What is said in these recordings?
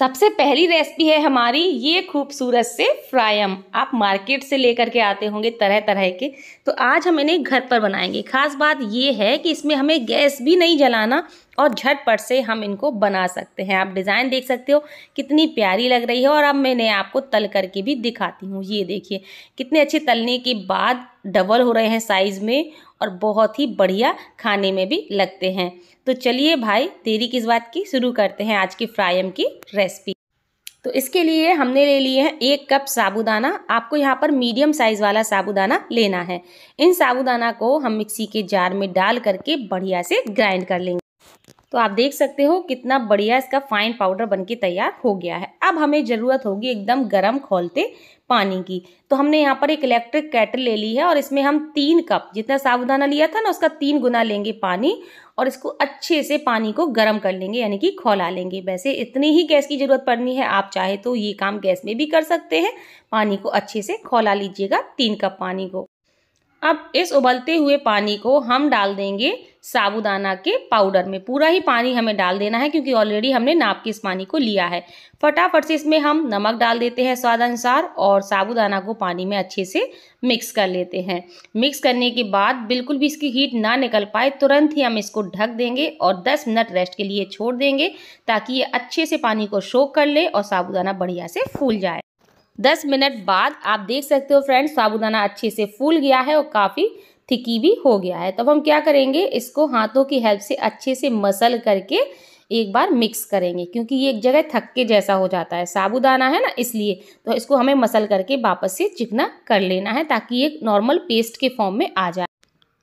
सबसे पहली रेसिपी है हमारी ये खूबसूरत से फ्रायम आप मार्केट से लेकर के आते होंगे तरह तरह के। तो आज हम इन्हें घर पर बनाएँगे। खास बात ये है कि इसमें हमें गैस भी नहीं जलाना और झटपट से हम इनको बना सकते हैं। आप डिज़ाइन देख सकते हो, कितनी प्यारी लग रही है और अब मैंने आपको तल करके भी दिखाती हूँ। ये देखिए, कितने अच्छे तलने के बाद डबल हो रहे हैं साइज़ में और बहुत ही बढ़िया खाने में भी लगते हैं। तो चलिए भाई, देरी किस बात की? शुरू करते हैं आज की फ्राइम की रेसिपी। तो इसके लिए हमने ले लिए हैं एक कप साबुदाना। आपको यहाँ पर मीडियम साइज़ वाला साबुदाना लेना है। इन साबुदाना को हम मिक्सी के जार में डाल करके बढ़िया से ग्राइंड कर लेंगे। तो आप देख सकते हो कितना बढ़िया इसका फाइन पाउडर बनके तैयार हो गया है। अब हमें ज़रूरत होगी एकदम गर्म खोलते पानी की। तो हमने यहाँ पर एक इलेक्ट्रिक कैटल ले ली है और इसमें हम तीन कप जितना साबुदाना लिया था ना, उसका तीन गुना लेंगे पानी और इसको अच्छे से पानी को गर्म कर लेंगे, यानी कि खौला लेंगे। वैसे इतनी ही गैस की ज़रूरत पड़नी है, आप चाहे तो ये काम गैस में भी कर सकते हैं। पानी को अच्छे से खौला लीजिएगा तीन कप पानी को। अब इस उबलते हुए पानी को हम डाल देंगे साबुदाना के पाउडर में। पूरा ही पानी हमें डाल देना है क्योंकि ऑलरेडी हमने नाप के इस पानी को लिया है। फटाफट से इसमें हम नमक डाल देते हैं स्वाद अनुसार और साबुदाना को पानी में अच्छे से मिक्स कर लेते हैं। मिक्स करने के बाद बिल्कुल भी इसकी हीट ना निकल पाए, तुरंत ही हम इसको ढक देंगे और 10 मिनट रेस्ट के लिए छोड़ देंगे ताकि ये अच्छे से पानी को शोक कर ले और साबुदाना बढ़िया से फूल जाए। दस मिनट बाद आप देख सकते हो फ्रेंड्स, साबुदाना अच्छे से फूल गया है और काफ़ी थिकी भी हो गया है। तब हम क्या करेंगे, इसको हाथों की हेल्प से अच्छे से मसल करके एक बार मिक्स करेंगे, क्योंकि ये एक जगह थक्के जैसा हो जाता है। साबुदाना है ना, इसलिए तो इसको हमें मसल करके वापस से चिकना कर लेना है, ताकि ये नॉर्मल पेस्ट के फॉर्म में आ जाए।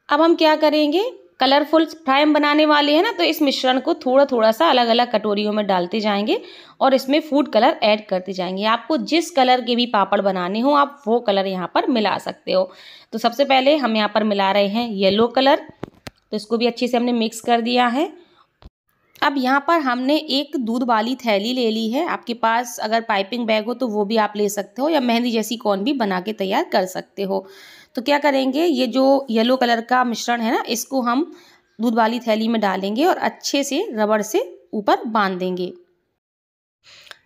अब हम क्या करेंगे कलरफुल फ्राइम बनाने वाले हैं ना तो इस मिश्रण को थोड़ा थोड़ा सा अलग अलग कटोरियों में डालते जाएँगे और इसमें फ़ूड कलर ऐड करते जाएँगे। आपको जिस कलर के भी पापड़ बनाने हो, आप वो कलर यहाँ पर मिला सकते हो। तो सबसे पहले हम यहाँ पर मिला रहे हैं येलो कलर तो इसको भी अच्छे से हमने मिक्स कर दिया है। अब यहाँ पर हमने एक दूध वाली थैली ले ली है। आपके पास अगर पाइपिंग बैग हो तो वो भी आप ले सकते हो या मेहंदी जैसी कौन भी बना के तैयार कर सकते हो। तो क्या करेंगे? ये जो येलो कलर का मिश्रण है ना, इसको हम दूध वाली थैली में डालेंगे और अच्छे से रबड़ से ऊपर बाँध देंगे।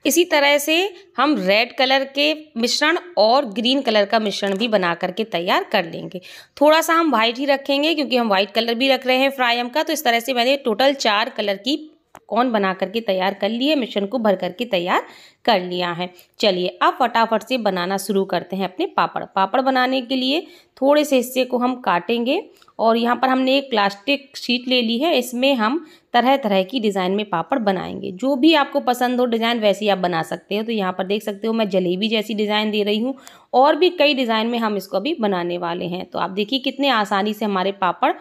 इसी तरह से हम रेड कलर के मिश्रण और ग्रीन कलर का मिश्रण भी बना करके तैयार कर लेंगे। थोड़ा सा हम वाइट ही रखेंगे, क्योंकि हम वाइट कलर भी रख रहे हैं फ्राई हम का तो इस तरह से मैंने टोटल चार कलर की कौन बना करके तैयार कर लिए मिश्रण को भर करके तैयार कर लिया है। चलिए अब फटाफट से बनाना शुरू करते हैं अपने पापड़। पापड़ बनाने के लिए थोड़े से हिस्से को हम काटेंगे और यहाँ पर हमने एक प्लास्टिक शीट ले ली है। इसमें हम तरह तरह की डिज़ाइन में पापड़ बनाएँगे। जो भी आपको पसंद हो डिज़ाइन, वैसे आप बना सकते हो। तो यहाँ पर देख सकते हो मैं जलेबी जैसी डिज़ाइन दे रही हूँ और भी कई डिज़ाइन में हम इसको अभी बनाने वाले हैं। तो आप देखिए कितने आसानी से हमारे पापड़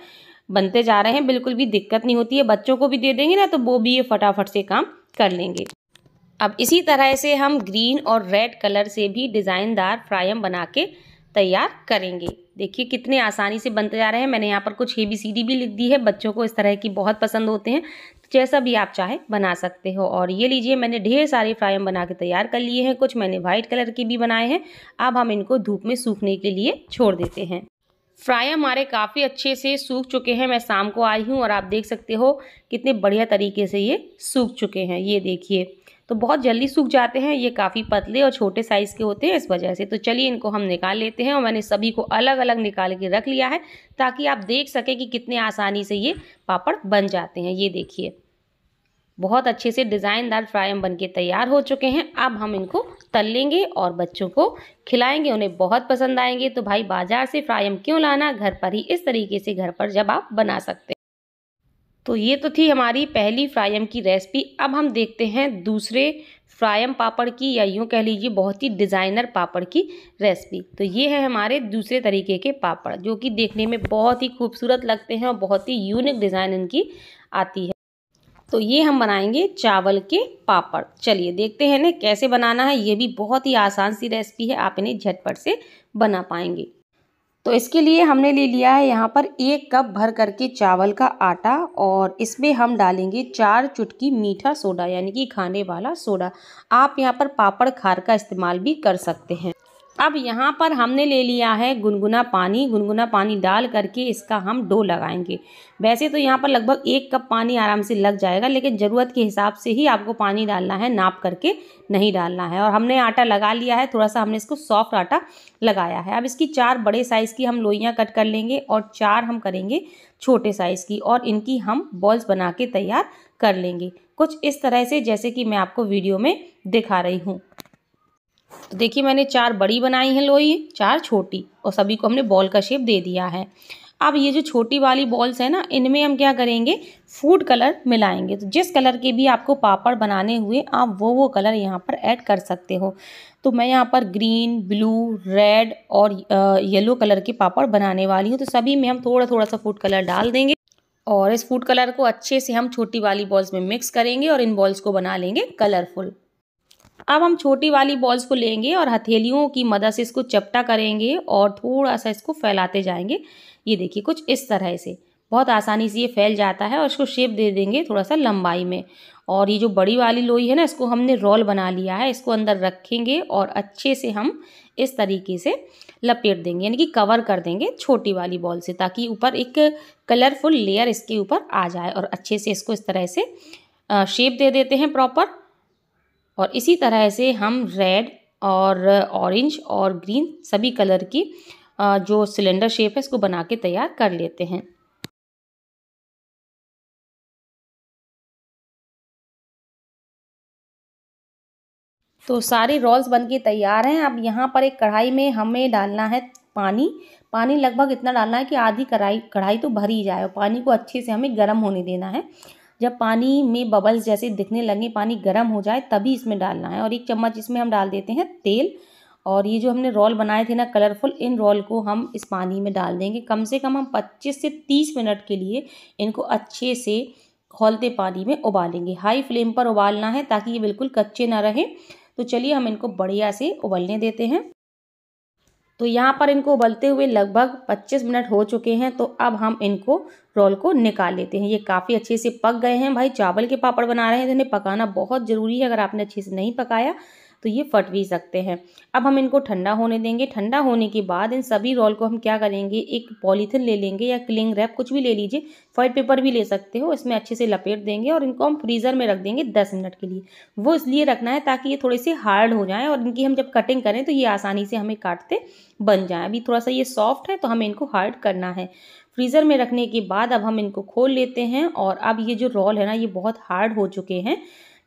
बनते जा रहे हैं, बिल्कुल भी दिक्कत नहीं होती है। बच्चों को भी दे देंगे ना तो वो भी ये फटाफट से काम कर लेंगे। अब इसी तरह से हम ग्रीन और रेड कलर से भी डिज़ाइनदार फ्राइम बना के तैयार करेंगे। देखिए, कितने आसानी से बनते जा रहे हैं। मैंने यहाँ पर कुछ ए बी सी डी भी लिख दी है। बच्चों को इस तरह की बहुत पसंद होते हैं, जैसा भी आप चाहे बना सकते हो। और ये लीजिए, मैंने ढेर सारे फ्राइम बना के तैयार कर लिए हैं। कुछ मैंने वाइट कलर के भी बनाए हैं। अब हम इनको धूप में सूखने के लिए छोड़ देते हैं। फ्राई हमारे काफ़ी अच्छे से सूख चुके हैं। मैं शाम को आई हूँ और आप देख सकते हो कितने बढ़िया तरीके से ये सूख चुके हैं। ये देखिए तो बहुत जल्दी सूख जाते हैं। ये काफ़ी पतले और छोटे साइज़ के होते हैं इस वजह से। तो चलिए इनको हम निकाल लेते हैं और मैंने सभी को अलग अलग निकाल के रख लिया है ताकि आप देख सकें कि कितने आसानी से ये पापड़ बन जाते हैं। ये देखिए बहुत अच्छे से डिज़ाइनदार फ्राइम बन के तैयार हो चुके हैं। अब हम इनको तल लेंगे और बच्चों को खिलाएँगे। उन्हें बहुत पसंद आएँगे। तो भाई, बाज़ार से फ्राइम क्यों लाना? घर पर ही इस तरीके से घर पर जब आप बना सकते हैं। तो ये तो थी हमारी पहली फ्राइम की रेसिपी। अब हम देखते हैं दूसरे फ्राइम पापड़ की या यूँ कह लीजिए बहुत ही डिज़ाइनर पापड़ की रेसिपी। तो ये है हमारे दूसरे तरीके के पापड़, जो कि देखने में बहुत ही खूबसूरत लगते हैं और बहुत ही यूनिक डिज़ाइन इनकी आती है। तो ये हम बनाएँगे चावल के पापड़। चलिए देखते हैं ना कैसे बनाना है। ये भी बहुत ही आसान सी रेसिपी है, आप इन्हें झटपट से बना पाएँगे। तो इसके लिए हमने ले लिया है यहाँ पर एक कप भर करके चावल का आटा और इसमें हम डालेंगे चार चुटकी मीठा सोडा, यानी कि खाने वाला सोडा। आप यहाँ पर पापड़ खार का इस्तेमाल भी कर सकते हैं। अब यहाँ पर हमने ले लिया है गुनगुना पानी गुनगुना पानी डाल करके इसका हम डो लगाएँगे। वैसे तो यहाँ पर लगभग एक कप पानी आराम से लग जाएगा, लेकिन ज़रूरत के हिसाब से ही आपको पानी डालना है, नाप करके नहीं डालना है। और हमने आटा लगा लिया है, थोड़ा सा हमने इसको सॉफ्ट आटा लगाया है। अब इसकी चार बड़े साइज़ की हम लोइयाँ कट कर लेंगे और चार हम करेंगे छोटे साइज़ की, और इनकी हम बॉल्स बना के तैयार कर लेंगे। कुछ इस तरह से, जैसे कि मैं आपको वीडियो में दिखा रही हूँ। तो देखिए, मैंने चार बड़ी बनाई हैं लोई, चार छोटी, और सभी को हमने बॉल का शेप दे दिया है। अब ये जो छोटी वाली बॉल्स है ना, इनमें हम क्या करेंगे? फ़ूड कलर मिलाएँगे। तो जिस कलर के भी आपको पापड़ बनाने हुए, आप वो वो कलर यहाँ पर ऐड कर सकते हो। तो मैं यहाँ पर ग्रीन, ब्लू, रेड और येलो कलर के पापड़ बनाने वाली हूँ। तो सभी में हम थोड़ा थोड़ा सा फ़ूड कलर डाल देंगे और इस फ़ूड कलर को अच्छे से हम छोटी वाली बॉल्स में मिक्स करेंगे और इन बॉल्स को बना लेंगे कलरफुल। अब हम छोटी वाली बॉल्स को लेंगे और हथेलियों की मदद से इसको चपटा करेंगे और थोड़ा सा इसको फैलाते जाएँगे। ये देखिए, कुछ इस तरह से। बहुत आसानी से ये फैल जाता है और इसको शेप दे देंगे थोड़ा सा लंबाई में। और ये जो बड़ी वाली लोई है ना, इसको हमने रोल बना लिया है। इसको अंदर रखेंगे और अच्छे से हम इस तरीके से लपेट देंगे, यानी कि कवर कर देंगे छोटी वाली बॉल से, ताकि ऊपर एक कलरफुल लेयर इसके ऊपर आ जाए और अच्छे से इसको इस तरह से शेप दे देते हैं प्रॉपर और इसी तरह से हम रेड और ऑरेंज और ग्रीन सभी कलर की जो सिलेंडर शेप है, इसको बना के तैयार कर लेते हैं। तो सारे रोल्स बन के तैयार हैं। अब यहाँ पर एक कढ़ाई में हमें डालना है पानी। पानी लगभग इतना डालना है कि आधी कढ़ाई कढ़ाई तो भरी जाए और पानी को अच्छे से हमें गर्म होने देना है। जब पानी में बबल्स जैसे दिखने लगे, पानी गर्म हो जाए, तभी इसमें डालना है। और एक चम्मच इसमें हम डाल देते हैं तेल। और ये जो हमने रोल बनाए थे ना कलरफुल इन रोल को हम इस पानी में डाल देंगे। कम से कम हम 25 से 30 मिनट के लिए इनको अच्छे से खोलते पानी में उबालेंगे। हाई फ्लेम पर उबालना है ताकि ये बिल्कुल कच्चे ना रहें। तो चलिए हम इनको बढ़िया से उबलने देते हैं। तो यहाँ पर इनको उबलते हुए लगभग 25 मिनट हो चुके हैं तो अब हम इनको रोल को निकाल लेते हैं। ये काफ़ी अच्छे से पक गए हैं। भाई, चावल के पापड़ बना रहे हैं, इन्हें पकाना बहुत ज़रूरी है, अगर आपने अच्छे से नहीं पकाया तो ये फट भी सकते हैं। अब हम इनको ठंडा होने देंगे। ठंडा होने के बाद इन सभी रोल को हम क्या करेंगे? एक पॉलीथिन ले लेंगे या क्लिंग रैप कुछ भी ले लीजिए। फॉइल पेपर भी ले सकते हो। इसमें अच्छे से लपेट देंगे और इनको हम फ्रीज़र में रख देंगे दस मिनट के लिए। वो इसलिए रखना है ताकि ये थोड़े से हार्ड हो जाएँ और इनकी हम जब कटिंग करें तो ये आसानी से हमें काटते बन जाए। अभी थोड़ा सा ये सॉफ्ट है तो हमें इनको हार्ड करना है। फ्रीज़र में रखने के बाद अब हम इनको खोल लेते हैं और अब ये जो रोल है ना, ये बहुत हार्ड हो चुके हैं।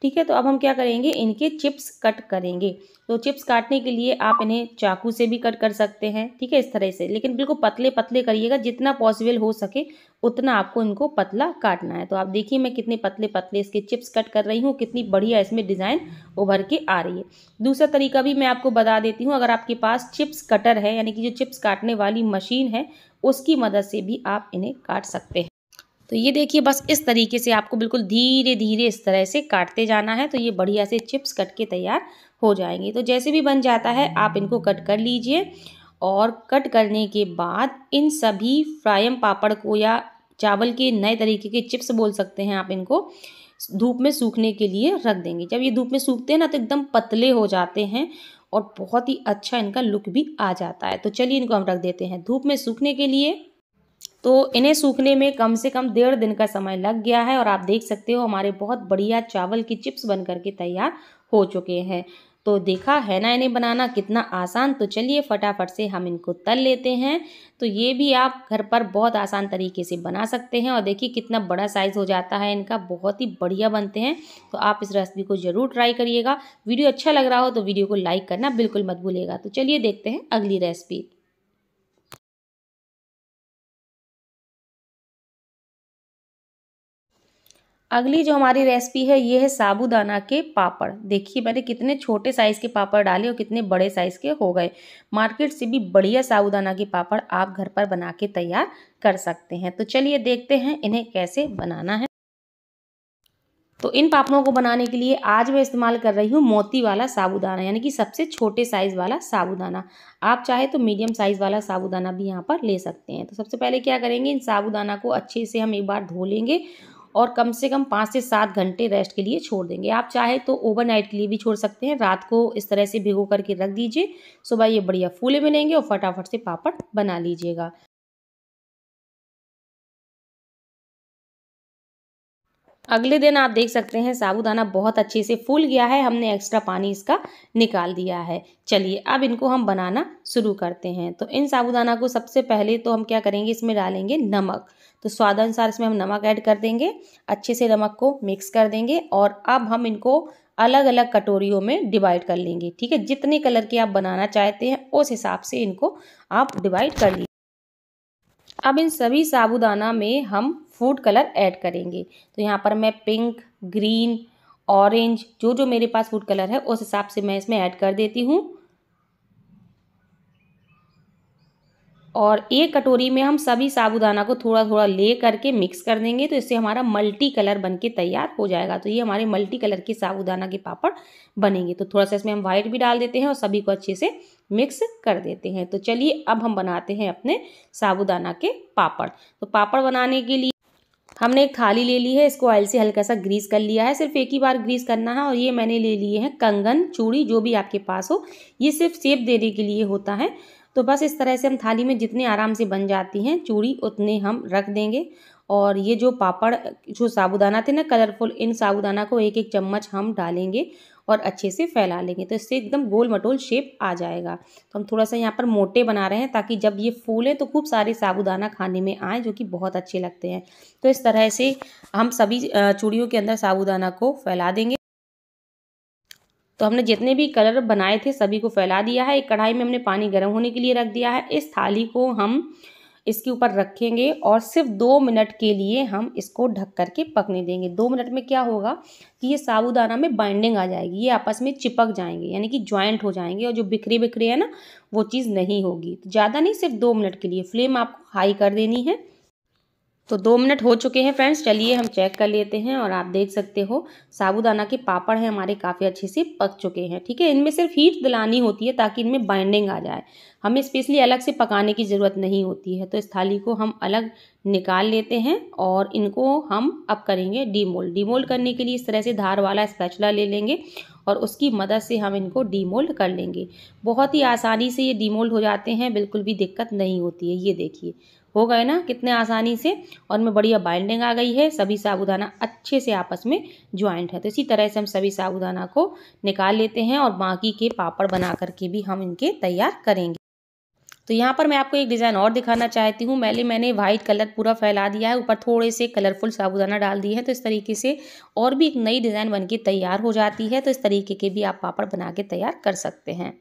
ठीक है? तो अब हम क्या करेंगे? इनके चिप्स कट करेंगे। तो चिप्स काटने के लिए आप इन्हें चाकू से भी कट कर सकते हैं, ठीक है? इस तरह से। लेकिन बिल्कुल पतले पतले करिएगा, जितना पॉसिबल हो सके, उतना आपको इनको पतला काटना है। तो आप देखिए मैं कितने पतले पतले इसके चिप्स कट कर रही हूँ, कितनी बढ़िया इसमें डिज़ाइन उभर के आ रही है। दूसरा तरीका भी मैं आपको बता देती हूँ, अगर आपके पास चिप्स कटर है, यानी कि जो चिप्स काटने वाली मशीन है, उसकी मदद से भी आप इन्हें काट सकते हैं। तो ये देखिए बस इस तरीके से आपको बिल्कुल धीरे धीरे इस तरह से काटते जाना है तो ये बढ़िया से चिप्स कट के तैयार हो जाएँगे। तो जैसे भी बन जाता है, आप इनको कट कर लीजिए और कट करने के बाद इन सभी फ्राइम पापड़ को या चावल के नए तरीके के चिप्स बोल सकते हैं आप इनको, धूप में सूखने के लिए रख देंगे। जब ये धूप में सूखते हैं ना तो एकदम पतले हो जाते हैं और बहुत ही अच्छा इनका लुक भी आ जाता है। तो चलिए इनको हम रख देते हैं। धूप में सूखने के लिए तो इन्हें सूखने में कम से कम डेढ़ दिन का समय लग गया है और आप देख सकते हो हमारे बहुत बढ़िया चावल की चिप्स बन करके तैयार हो चुके हैं। तो देखा है ना इन्हें बनाना कितना आसान? तो चलिए फटाफट से हम इनको तल लेते हैं। तो ये भी आप घर पर बहुत आसान तरीके से बना सकते हैं और देखिए कितना बड़ा साइज़ हो जाता है इनका, बहुत ही बढ़िया बनते हैं। तो आप इस रेसिपी को ज़रूर ट्राई करिएगा। वीडियो अच्छा लग रहा हो तो वीडियो को लाइक करना बिल्कुल मत भूलिएगा। तो चलिए देखते हैं अगली रेसिपी अगली जो हमारी रेसिपी है, ये है साबूदाना के पापड़। देखिए, मैंने कितने छोटे साइज़ के पापड़ डाले और कितने बड़े साइज़ के हो गए। मार्केट से भी बढ़िया साबूदाना के पापड़ आप घर पर बना के तैयार कर सकते हैं। तो चलिए देखते हैं इन्हें कैसे बनाना है। तो इन पापड़ों को बनाने के लिए आज मैं इस्तेमाल कर रही हूँ मोती वाला साबूदाना, यानी कि सबसे छोटे साइज़ वाला साबूदाना। आप चाहे तो मीडियम साइज़ वाला साबूदाना भी यहाँ पर ले सकते हैं। तो सबसे पहले क्या करेंगे, इन साबूदाना को अच्छे से हम एक बार धो लेंगे और कम से कम पाँच से सात घंटे रेस्ट के लिए छोड़ देंगे। आप चाहे तो ओवरनाइट के लिए भी छोड़ सकते हैं। रात को इस तरह से भिगो करके रख दीजिए। सुबह ये बढ़िया फूले मिलेंगे और फटाफट से पापड़ बना लीजिएगा। अगले दिन आप देख सकते हैं साबूदाना बहुत अच्छे से फूल गया है, हमने एक्स्ट्रा पानी इसका निकाल दिया है। चलिए अब इनको हम बनाना शुरू करते हैं। तो इन साबूदाना को सबसे पहले तो हम क्या करेंगे, इसमें डालेंगे नमक। तो स्वादानुसार इसमें हम नमक ऐड कर देंगे, अच्छे से नमक को मिक्स कर देंगे और अब हम इनको अलग अलग कटोरियों में डिवाइड कर लेंगे, ठीक है? जितने कलर के आप बनाना चाहते हैं, उस हिसाब से इनको आप डिवाइड कर लीजिए। अब इन सभी साबुदाना में हम फ़ूड कलर ऐड करेंगे। तो यहाँ पर मैं पिंक, ग्रीन, ऑरेंज जो जो मेरे पास फ़ूड कलर है, उस हिसाब से मैं इसमें ऐड कर देती हूँ। और एक कटोरी में हम सभी साबुदाना को थोड़ा थोड़ा ले करके मिक्स कर देंगे तो इससे हमारा मल्टी कलर बन के तैयार हो जाएगा। तो ये हमारे मल्टी कलर के साबुदाना के पापड़ बनेंगे। तो थोड़ा सा इसमें हम वाइट भी डाल देते हैं और सभी को अच्छे से मिक्स कर देते हैं। तो चलिए अब हम बनाते हैं अपने साबुदाना के पापड़। तो पापड़ बनाने के लिए हमने एक थाली ले ली है, इसको ऑयल से हल्का सा ग्रीस कर लिया है। सिर्फ़ एक ही बार ग्रीस करना है और ये मैंने ले लिए हैं कंगन, चूड़ी, जो भी आपके पास हो। ये सिर्फ़ सेप देने के लिए होता है। तो बस इस तरह से हम थाली में जितने आराम से बन जाती हैं, चूड़ी, उतने हम रख देंगे। और ये जो पापड़, जो साबुदाना थे ना कलरफुल इन साबुदाना को एक एक चम्मच हम डालेंगे। और अच्छे से फैला लेंगे। तो इससे एकदम गोल मटोल शेप आ जाएगा। तो हम थोड़ा सा यहाँ पर मोटे बना रहे हैं ताकि जब ये फूलें तो खूब सारे साबुदाना खाने में आए, जो कि बहुत अच्छे लगते हैं। तो इस तरह से हम सभी चूड़ियों के अंदर साबुदाना को फैला देंगे। तो हमने जितने भी कलर बनाए थे सभी को फैला दिया है। एक कढ़ाई में हमने पानी गर्म होने के लिए रख दिया है। इस थाली को हम इसके ऊपर रखेंगे और सिर्फ़ दो मिनट के लिए हम इसको ढक करके पकने देंगे। दो मिनट में क्या होगा कि ये साबुदाना में बाइंडिंग आ जाएगी, ये आपस में चिपक जाएँगे, यानी कि ज्वाइंट हो जाएँगे और जो बिखरे बिखरे है ना, वो चीज़ नहीं होगी। तो ज़्यादा नहीं, सिर्फ़ दो मिनट के लिए। फ्लेम आपको हाई कर देनी है। तो दो मिनट हो चुके हैं फ्रेंड्स, चलिए हम चेक कर लेते हैं और आप देख सकते हो, साबुदाना के पापड़ हैं हमारे, काफ़ी अच्छे से पक चुके हैं, ठीक है? इनमें सिर्फ़ हीट दिलानी होती है ताकि इनमें बाइंडिंग आ जाए। हमें स्पेशली अलग से पकाने की ज़रूरत नहीं होती है तो इस थाली को हम अलग निकाल लेते हैं और इनको हम अब करेंगे डीमोल्ड डीमोल्ड करने के लिए इस तरह से धार वाला स्पैचुला ले लेंगे और उसकी मदद से हम इनको डीमोल्ड कर लेंगे। बहुत ही आसानी से ये डीमोल्ड हो जाते हैं, बिल्कुल भी दिक्कत नहीं होती है, ये देखिए। हो गए ना कितने आसानी से। और में बढ़िया बाइंडिंग आ गई है। सभी साबुदाना अच्छे से आपस में ज्वाइंट है। तो इसी तरह से हम सभी साबुदाना को निकाल लेते हैं और बाकी के पापड़ बना करके भी हम इनके तैयार करेंगे। तो यहाँ पर मैं आपको एक डिज़ाइन और दिखाना चाहती हूँ। मैंने मैंने वाइट कलर पूरा फैला दिया है। ऊपर थोड़े से कलरफुल साबुदाना डाल दिए हैं। तो इस तरीके से और भी एक नई डिज़ाइन बन के तैयार हो जाती है। तो इस तरीके के भी आप पापड़ बना के तैयार कर सकते हैं।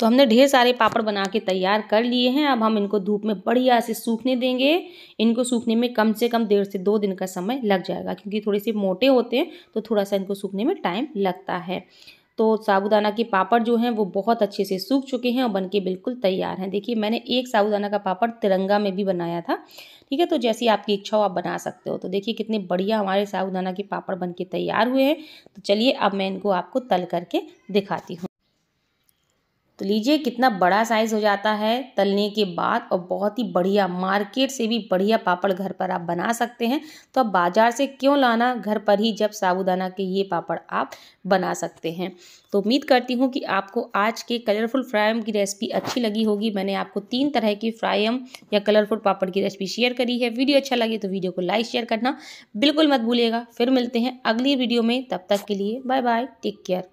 तो हमने ढेर सारे पापड़ बना के तैयार कर लिए हैं। अब हम इनको धूप में बढ़िया से सूखने देंगे। इनको सूखने में कम से कम डेढ़ से दो दिन का समय लग जाएगा, क्योंकि थोड़े से मोटे होते हैं तो थोड़ा सा इनको सूखने में टाइम लगता है। तो साबुदाना के पापड़ जो हैं, वो बहुत अच्छे से सूख चुके हैं और बन के बिल्कुल तैयार हैं। देखिए, मैंने एक साबुदाना का पापड़ तिरंगा में भी बनाया था, ठीक है? तो जैसी आपकी इच्छा हो, आप बना सकते हो। तो देखिए, कितने बढ़िया हमारे साबुदाना के पापड़ बन के तैयार हुए हैं। तो चलिए, अब मैं इनको आपको तल करके दिखाती हूँ। तो लीजिए कितना बड़ा साइज़ हो जाता है तलने के बाद और बहुत ही बढ़िया मार्केट से भी बढ़िया पापड़ घर पर आप बना सकते हैं। तो अब बाज़ार से क्यों लाना? घर पर ही जब साबुदाना के ये पापड़ आप बना सकते हैं। तो उम्मीद करती हूँ कि आपको आज के कलरफुल फ्राइम की रेसिपी अच्छी लगी होगी। मैंने आपको तीन तरह की फ्राइम या कलरफुल पापड़ की रेसिपी शेयर करी है। वीडियो अच्छा लगे तो वीडियो को लाइक शेयर करना बिल्कुल मत भूलिएगा। फिर मिलते हैं अगली वीडियो में। तब तक के लिए बाय बाय टेक केयर